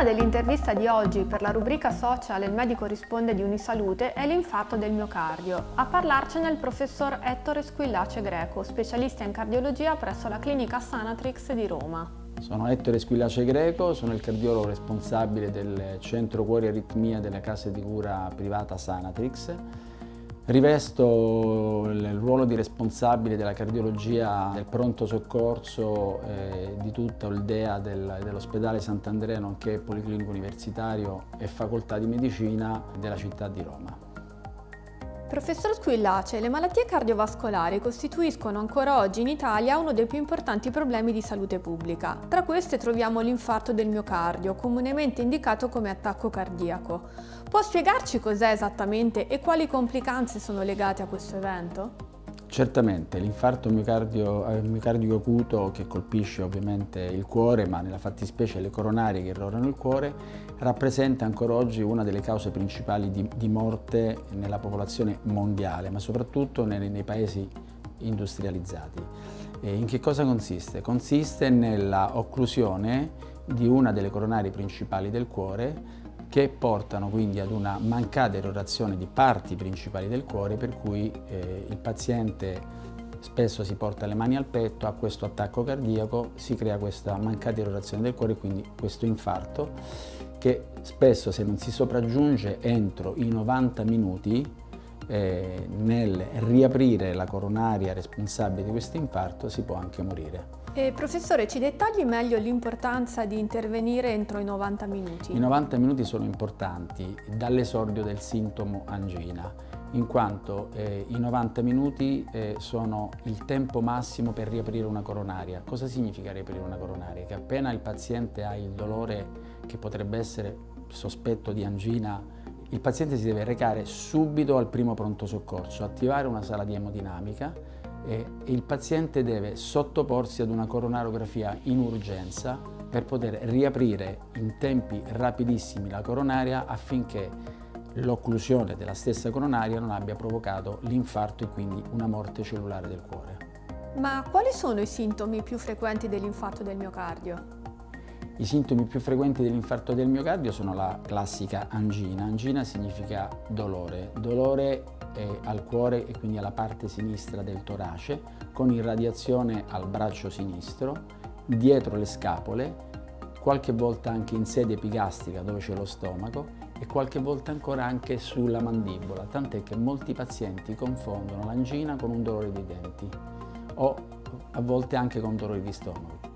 tema dell'intervista di oggi per la rubrica social Il medico risponde di Unisalute è l'infarto del miocardio. A parlarcene il professor Ettore Squillace Greco, specialista in cardiologia presso la clinica Sanatrix di Roma. Sono Ettore Squillace Greco, sono il cardiologo responsabile del centro cuore aritmia della casa di cura privata Sanatrix. Rivesto il ruolo di responsabile della cardiologia del pronto soccorso eh, di tutta l'Ildea del, dell'ospedale Sant'Andrea, nonché Policlinico Universitario e Facoltà di Medicina della città di Roma. Professor Squillace, le malattie cardiovascolari costituiscono ancora oggi in Italia uno dei più importanti problemi di salute pubblica. Tra queste troviamo l'infarto del miocardio, comunemente indicato come attacco cardiaco. Può spiegarci cos'è esattamente e quali complicanze sono legate a questo evento? Certamente, l'infarto miocardio, eh, miocardico acuto che colpisce ovviamente il cuore, ma nella fattispecie le coronarie che irrorano il cuore, rappresenta ancora oggi una delle cause principali di, di morte nella popolazione mondiale, ma soprattutto nei, nei paesi industrializzati. E in che cosa consiste? Consiste nella occlusione di una delle coronarie principali del cuore che portano quindi ad una mancata erorazione di parti principali del cuore per cui eh, il paziente spesso si porta le mani al petto, ha questo attacco cardiaco, si crea questa mancata erorazione del cuore, quindi questo infarto che spesso se non si sopraggiunge entro i 90 minuti eh, nel riaprire la coronaria responsabile di questo infarto si può anche morire. Eh, professore, ci dettagli meglio l'importanza di intervenire entro i 90 minuti? I 90 minuti sono importanti dall'esordio del sintomo angina, in quanto eh, i 90 minuti eh, sono il tempo massimo per riaprire una coronaria. Cosa significa riaprire una coronaria? Che appena il paziente ha il dolore che potrebbe essere sospetto di angina, il paziente si deve recare subito al primo pronto soccorso, attivare una sala di emodinamica e il paziente deve sottoporsi ad una coronarografia in urgenza per poter riaprire in tempi rapidissimi la coronaria affinché l'occlusione della stessa coronaria non abbia provocato l'infarto e quindi una morte cellulare del cuore. Ma quali sono i sintomi più frequenti dell'infarto del miocardio? I sintomi più frequenti dell'infarto del miocardio sono la classica angina. Angina significa dolore. Dolore eh, al cuore e quindi alla parte sinistra del torace, con irradiazione al braccio sinistro, dietro le scapole, qualche volta anche in sede epigastrica dove c'è lo stomaco e qualche volta ancora anche sulla mandibola, tant'è che molti pazienti confondono l'angina con un dolore dei denti o a volte anche con dolore di stomaco.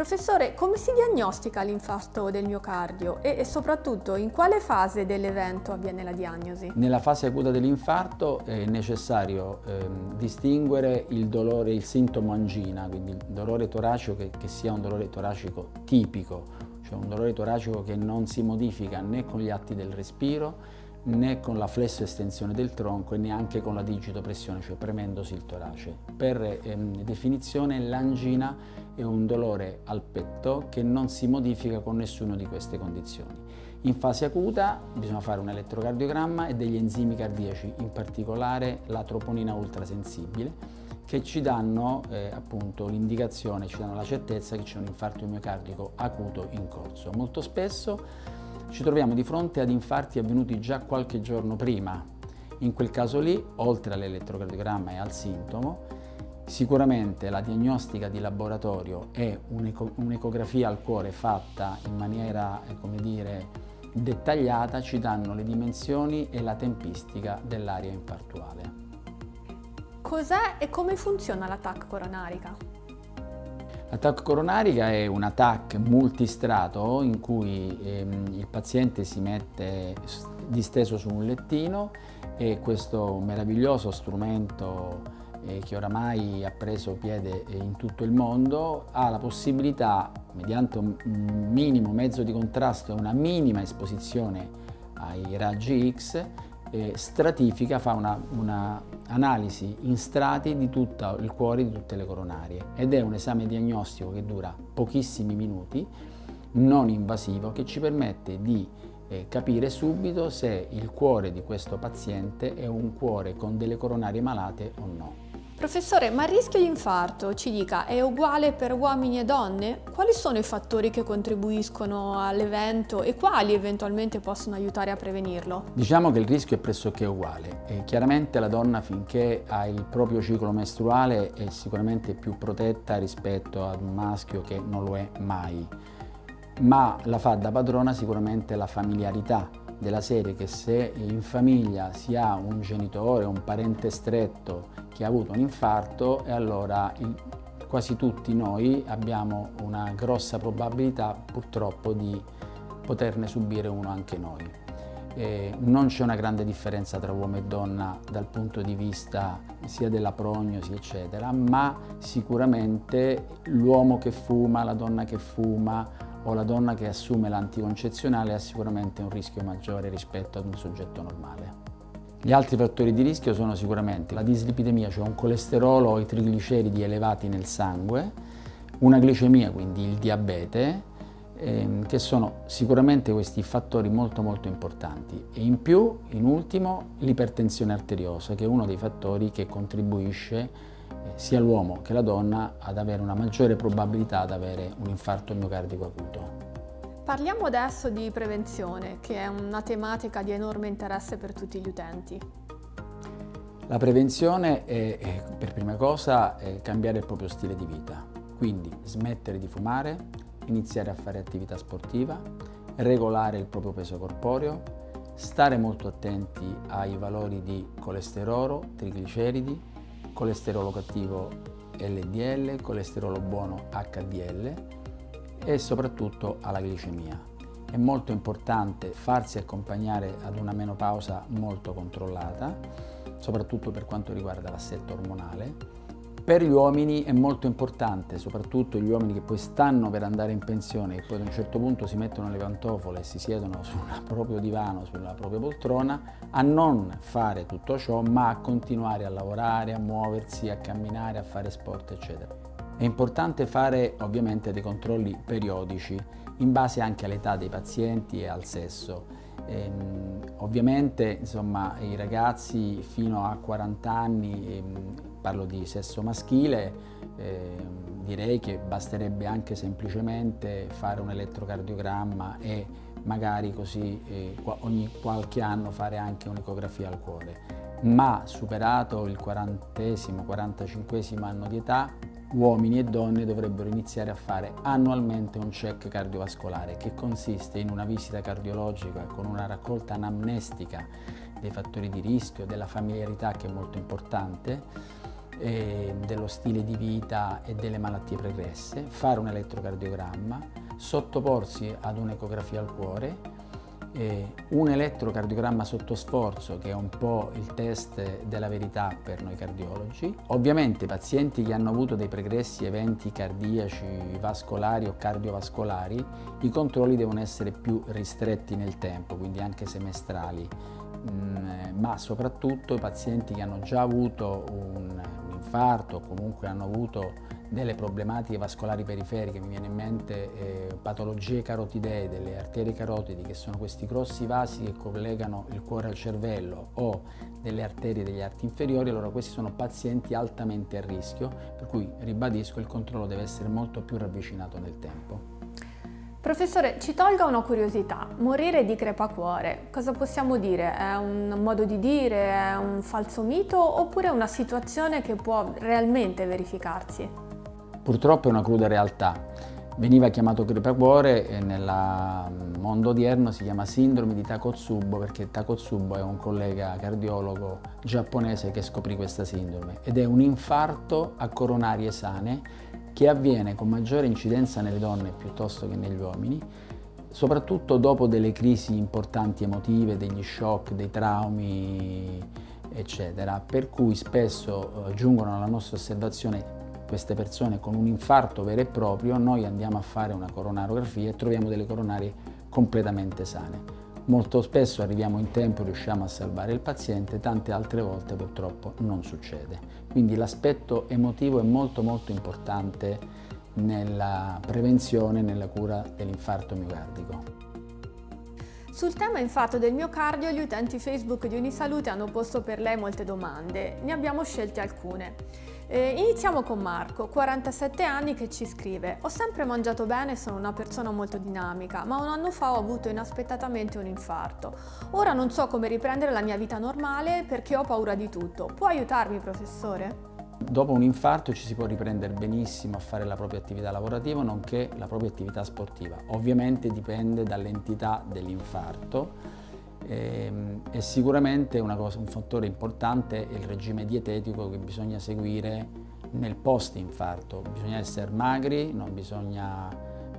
Professore, come si diagnostica l'infarto del miocardio e, e soprattutto in quale fase dell'evento avviene la diagnosi? Nella fase acuta dell'infarto è necessario eh, distinguere il dolore, il sintomo angina, quindi il dolore toracico che, che sia un dolore toracico tipico, cioè un dolore toracico che non si modifica né con gli atti del respiro né con la flesso estensione del tronco e neanche con la digitopressione, cioè premendosi il torace. Per ehm, definizione l'angina è un dolore al petto che non si modifica con nessuna di queste condizioni. In fase acuta bisogna fare un elettrocardiogramma e degli enzimi cardiaci, in particolare la troponina ultrasensibile, che ci danno eh, appunto l'indicazione, ci danno la certezza che c'è un infarto miocardico acuto in corso. Molto spesso ci troviamo di fronte ad infarti avvenuti già qualche giorno prima. In quel caso lì, oltre all'elettrocardiogramma e al sintomo, sicuramente la diagnostica di laboratorio è un'ecografia al cuore fatta in maniera, eh, come dire, dettagliata, ci danno le dimensioni e la tempistica dell'area infartuale. Cos'è e come funziona l'attacco coronarica? L'attacco coronarica è un attacco multistrato in cui ehm, il paziente si mette disteso su un lettino e questo meraviglioso strumento eh, che oramai ha preso piede in tutto il mondo ha la possibilità, mediante un minimo mezzo di contrasto e una minima esposizione ai raggi X, eh, stratifica, fa un'analisi una in strati di tutto il cuore di tutte le coronarie ed è un esame diagnostico che dura pochissimi minuti, non invasivo, che ci permette di eh, capire subito se il cuore di questo paziente è un cuore con delle coronarie malate o no. Professore, ma il rischio di infarto, ci dica, è uguale per uomini e donne? Quali sono i fattori che contribuiscono all'evento e quali eventualmente possono aiutare a prevenirlo? Diciamo che il rischio è pressoché uguale. E chiaramente la donna finché ha il proprio ciclo mestruale è sicuramente più protetta rispetto ad un maschio che non lo è mai. Ma la fa da padrona sicuramente la familiarità della serie che se in famiglia si ha un genitore, un parente stretto che ha avuto un infarto e allora il, quasi tutti noi abbiamo una grossa probabilità purtroppo di poterne subire uno anche noi. Eh, non c'è una grande differenza tra uomo e donna dal punto di vista sia della prognosi eccetera, ma sicuramente l'uomo che fuma, la donna che fuma o la donna che assume l'anticoncezionale ha sicuramente un rischio maggiore rispetto ad un soggetto normale. Gli altri fattori di rischio sono sicuramente la dislipidemia, cioè un colesterolo o i trigliceridi elevati nel sangue, una glicemia, quindi il diabete, ehm, che sono sicuramente questi fattori molto molto importanti. E in più, in ultimo, l'ipertensione arteriosa, che è uno dei fattori che contribuisce sia l'uomo che la donna ad avere una maggiore probabilità di avere un infarto miocardico acuto. Parliamo adesso di prevenzione, che è una tematica di enorme interesse per tutti gli utenti. La prevenzione è, è per prima cosa cambiare il proprio stile di vita, quindi smettere di fumare, iniziare a fare attività sportiva, regolare il proprio peso corporeo, stare molto attenti ai valori di colesterolo, trigliceridi, colesterolo cattivo LDL, colesterolo buono HDL e soprattutto alla glicemia. È molto importante farsi accompagnare ad una menopausa molto controllata, soprattutto per quanto riguarda l'assetto ormonale per gli uomini è molto importante, soprattutto gli uomini che poi stanno per andare in pensione e poi ad un certo punto si mettono le pantofole e si siedono sul proprio divano, sulla propria poltrona, a non fare tutto ciò, ma a continuare a lavorare, a muoversi, a camminare, a fare sport, eccetera. È importante fare ovviamente dei controlli periodici in base anche all'età dei pazienti e al sesso. Ehm, ovviamente insomma, i ragazzi fino a 40 anni ehm, parlo di sesso maschile, eh, direi che basterebbe anche semplicemente fare un elettrocardiogramma e magari così eh, ogni qualche anno fare anche un'ecografia al cuore. Ma superato il 40 45 anno di età, uomini e donne dovrebbero iniziare a fare annualmente un check cardiovascolare che consiste in una visita cardiologica con una raccolta anamnestica dei fattori di rischio, della familiarità che è molto importante eh, dello stile di vita e delle malattie pregresse, fare un elettrocardiogramma, sottoporsi ad un'ecografia al cuore, eh, un elettrocardiogramma sotto sforzo che è un po' il test della verità per noi cardiologi. Ovviamente pazienti che hanno avuto dei pregressi eventi cardiaci, vascolari o cardiovascolari, i controlli devono essere più ristretti nel tempo, quindi anche semestrali, ma soprattutto i pazienti che hanno già avuto un, infarto o comunque hanno avuto delle problematiche vascolari periferiche, mi viene in mente eh, patologie carotidee delle arterie carotidi, che sono questi grossi vasi che collegano il cuore al cervello o delle arterie degli arti inferiori, allora questi sono pazienti altamente a rischio, per cui ribadisco il controllo deve essere molto più ravvicinato nel tempo. Professore, ci tolga una curiosità, morire di crepacuore, cosa possiamo dire? È un modo di dire, è un falso mito oppure è una situazione che può realmente verificarsi? Purtroppo è una cruda realtà. Veniva chiamato crepacuore e nel mondo odierno si chiama sindrome di Takotsubo perché Takotsubo è un collega cardiologo giapponese che scoprì questa sindrome ed è un infarto a coronarie sane che avviene con maggiore incidenza nelle donne piuttosto che negli uomini, soprattutto dopo delle crisi importanti emotive, degli shock, dei traumi, eccetera, per cui spesso eh, giungono alla nostra osservazione queste persone con un infarto vero e proprio, noi andiamo a fare una coronarografia e troviamo delle coronarie completamente sane. Molto spesso arriviamo in tempo e riusciamo a salvare il paziente, tante altre volte purtroppo non succede. Quindi l'aspetto emotivo è molto molto importante nella prevenzione e nella cura dell'infarto miocardico. Sul tema infarto del miocardio, gli utenti Facebook di Unisalute hanno posto per lei molte domande. Ne abbiamo scelte alcune. Eh, iniziamo con Marco, 47 anni, che ci scrive Ho sempre mangiato bene, sono una persona molto dinamica, ma un anno fa ho avuto inaspettatamente un infarto. Ora non so come riprendere la mia vita normale perché ho paura di tutto. Può aiutarmi, professore? Dopo un infarto ci si può riprendere benissimo a fare la propria attività lavorativa nonché la propria attività sportiva. Ovviamente dipende dall'entità dell'infarto e, ehm, e, sicuramente cosa, un fattore importante è il regime dietetico che bisogna seguire nel post-infarto. Bisogna essere magri, bisogna,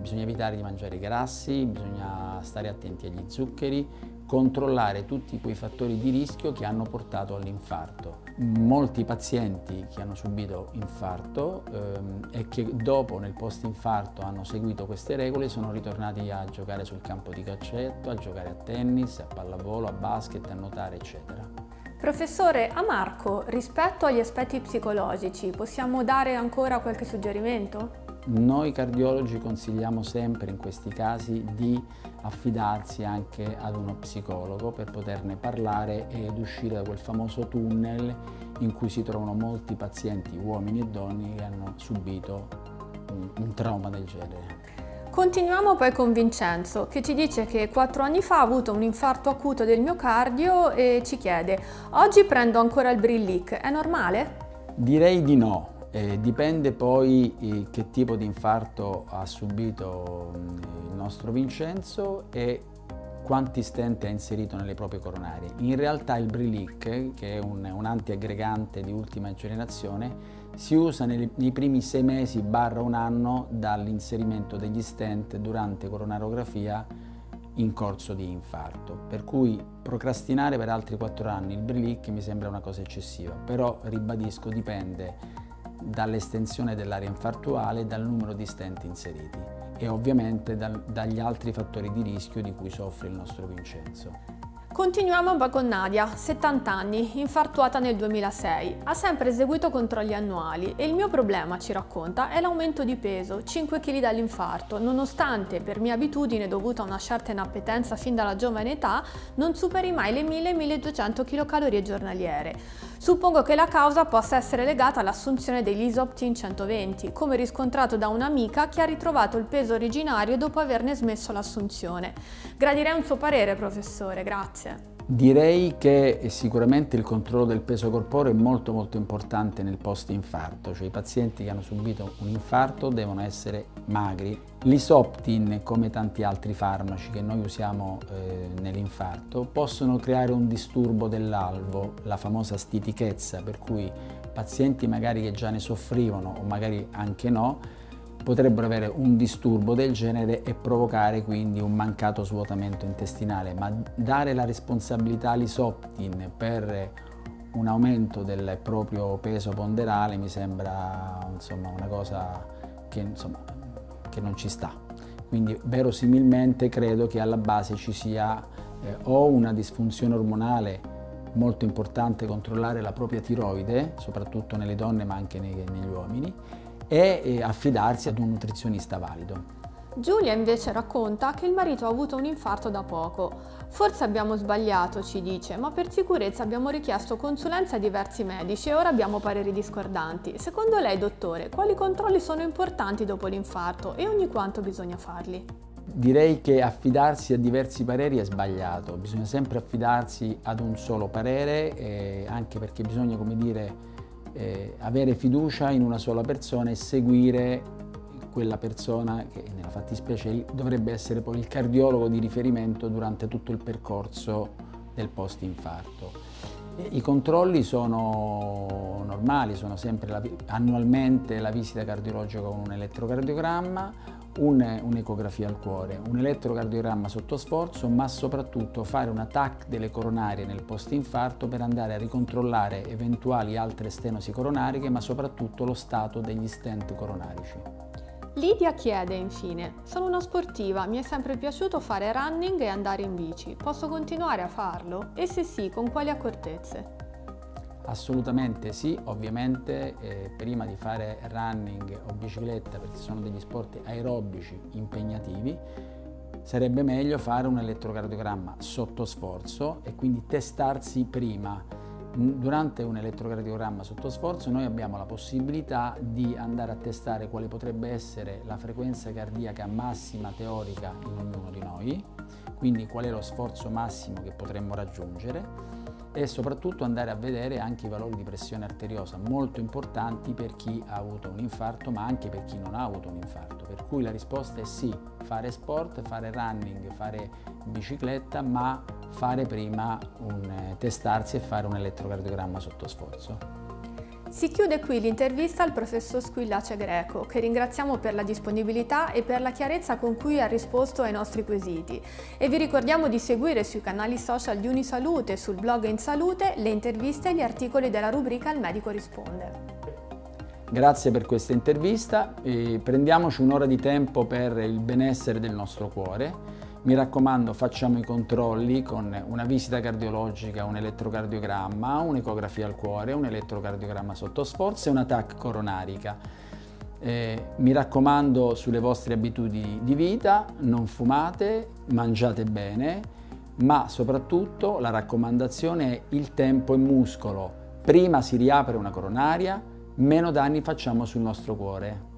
bisogna evitare di mangiare grassi, bisogna stare attenti agli zuccheri, controllare tutti quei fattori di rischio che hanno portato all'infarto. Molti pazienti che hanno subito infarto ehm, e che dopo nel post-infarto hanno seguito queste regole sono ritornati a giocare sul campo di calcetto, a giocare a tennis, a pallavolo, a basket, a nuotare, eccetera. Professore, a Marco, rispetto agli aspetti psicologici, possiamo dare ancora qualche suggerimento? Noi cardiologi consigliamo sempre in questi casi di affidarsi anche ad uno psicologo per poterne parlare ed uscire da quel famoso tunnel in cui si trovano molti pazienti, uomini e donne, che hanno subito un, un trauma del genere. Continuiamo poi con Vincenzo che ci dice che quattro anni fa ha avuto un infarto acuto del miocardio e ci chiede oggi prendo ancora il Brillic, è normale? Direi di no, eh, dipende poi eh, che tipo di infarto ha subito mm, il nostro Vincenzo e quanti stent ha inserito nelle proprie coronarie. In realtà il Brilic, che è un, un antiaggregante di ultima generazione, si usa nei, nei primi sei mesi barra un anno dall'inserimento degli stent durante coronarografia in corso di infarto. Per cui procrastinare per altri quattro anni il Brilic mi sembra una cosa eccessiva, però ribadisco dipende dall'estensione dell'area infartuale e dal numero di stent inseriti e ovviamente dal, dagli altri fattori di rischio di cui soffre il nostro Vincenzo. Continuiamo con Nadia, 70 anni, infartuata nel 2006. Ha sempre eseguito controlli annuali e il mio problema, ci racconta, è l'aumento di peso, 5 kg dall'infarto, nonostante per mia abitudine dovuta a una certa inappetenza fin dalla giovane età non superi mai le 1000-1200 kcal giornaliere. Suppongo che la causa possa essere legata all'assunzione degli Isoptin 120, come riscontrato da un'amica che ha ritrovato il peso originario dopo averne smesso l'assunzione. Gradirei un suo parere, professore, grazie. Direi che sicuramente il controllo del peso corporeo è molto molto importante nel post-infarto, cioè i pazienti che hanno subito un infarto devono essere magri. L'isoptin, come tanti altri farmaci che noi usiamo eh, nell'infarto, possono creare un disturbo dell'alvo, la famosa stitichezza, per cui pazienti magari che già ne soffrivano o magari anche no, potrebbero avere un disturbo del genere e provocare quindi un mancato svuotamento intestinale, ma dare la responsabilità all'isoptin per un aumento del proprio peso ponderale mi sembra insomma, una cosa che, insomma, che, non ci sta. Quindi verosimilmente credo che alla base ci sia eh, o una disfunzione ormonale molto importante controllare la propria tiroide, soprattutto nelle donne ma anche nei, negli uomini, e affidarsi ad un nutrizionista valido. Giulia invece racconta che il marito ha avuto un infarto da poco. Forse abbiamo sbagliato, ci dice, ma per sicurezza abbiamo richiesto consulenza a diversi medici e ora abbiamo pareri discordanti. Secondo lei, dottore, quali controlli sono importanti dopo l'infarto e ogni quanto bisogna farli? Direi che affidarsi a diversi pareri è sbagliato, bisogna sempre affidarsi ad un solo parere, eh, anche perché bisogna, come dire, eh, avere fiducia in una sola persona e seguire quella persona che nella fattispecie dovrebbe essere poi il cardiologo di riferimento durante tutto il percorso del post-infarto. I controlli sono normali, sono sempre la, annualmente la visita cardiologica con un elettrocardiogramma, un'ecografia al cuore, un elettrocardiogramma sotto sforzo, ma soprattutto fare un TAC delle coronarie nel post-infarto per andare a ricontrollare eventuali altre stenosi coronariche, ma soprattutto lo stato degli stent coronarici. Lidia chiede infine, sono una sportiva, mi è sempre piaciuto fare running e andare in bici, posso continuare a farlo? E se sì, con quali accortezze? Assolutamente sì, ovviamente eh, prima di fare running o bicicletta, perché sono degli sport aerobici impegnativi, sarebbe meglio fare un elettrocardiogramma sotto sforzo e quindi testarsi prima. Durante un elettrocardiogramma sotto sforzo noi abbiamo la possibilità di andare a testare quale potrebbe essere la frequenza cardiaca massima teorica in ognuno di noi, quindi qual è lo sforzo massimo che potremmo raggiungere e soprattutto andare a vedere anche i valori di pressione arteriosa, molto importanti per chi ha avuto un infarto ma anche per chi non ha avuto un infarto. Per cui la risposta è sì, fare sport, fare running, fare bicicletta, ma fare prima un eh, testarsi e fare un elettrocardiogramma sotto sforzo. Si chiude qui l'intervista al professor Squillace Greco, che ringraziamo per la disponibilità e per la chiarezza con cui ha risposto ai nostri quesiti. E vi ricordiamo di seguire sui canali social di Unisalute e sul blog In Salute le interviste e gli articoli della rubrica Il medico risponde. Grazie per questa intervista, prendiamoci un'ora di tempo per il benessere del nostro cuore mi raccomando facciamo i controlli con una visita cardiologica, un elettrocardiogramma, un'ecografia al cuore, un elettrocardiogramma sotto sforzo e una TAC coronarica. Eh, mi raccomando sulle vostre abitudini di vita, non fumate, mangiate bene, ma soprattutto la raccomandazione è il tempo è muscolo. Prima si riapre una coronaria, meno danni facciamo sul nostro cuore.